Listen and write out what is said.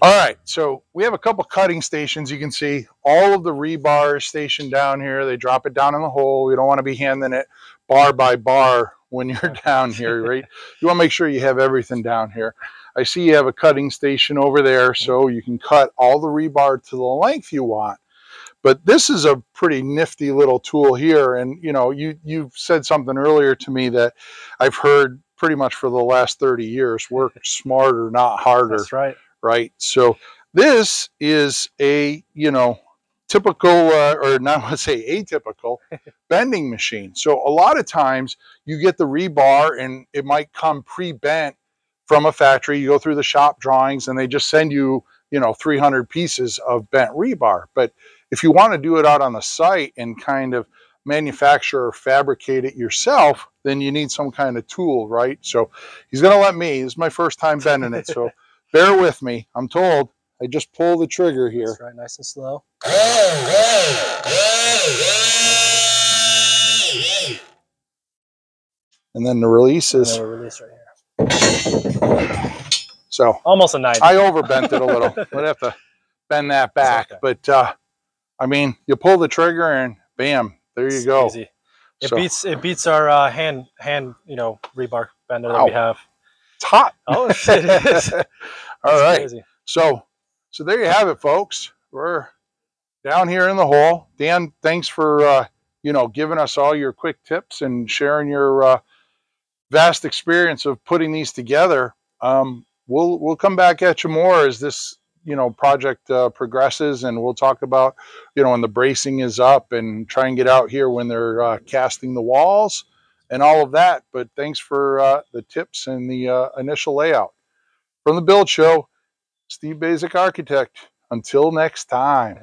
All right, so we have a couple cutting stations. You can see all of the rebar is stationed down here. They drop it down in the hole. We don't want to be handing it bar by bar when you're down here, right? You want to make sure you have everything down here. I see you have a cutting station over there, so you can cut all the rebar to the length you want. But this is a pretty nifty little tool here. And, you know, you, you've said something earlier to me that I've heard pretty much for the last 30 years, work smarter, not harder. That's right. Right. So this is a, you know, typical, uh, or not to say atypical, bending machine. So a lot of times you get the rebar and it might come pre-bent from a factory. You go through the shop drawings and they just send you, you know, 300 pieces of bent rebar. But if you want to do it out on the site and kind of manufacture or fabricate it yourself, then you need some kind of tool, right? So he's going to let me. This is my first time bending it, so bear with me. I'm told I just pull the trigger here. That's right, nice and slow. And then the release is release right here. so Almost a 90. I overbent it a little. I'd have to bend that back, okay. but uh, I mean, you pull the trigger and bam, there you It's go. Easy. It So, beats it beats our uh, hand hand you know rebar bender that we have. it's hot. Oh shit! It is. All right. crazy. So, so there you have it, folks. We're down here in the hole. Dan, thanks for uh, you know giving us all your quick tips and sharing your uh, vast experience of putting these together. Um, we'll we'll come back at you more as this you know project uh, progresses, and we'll talk about you know when the bracing is up and try and get out here when they're uh, casting the walls and all of that. But thanks for uh, the tips and the uh, initial layout from the Build Show. Steve Baczek Architect. Until next time.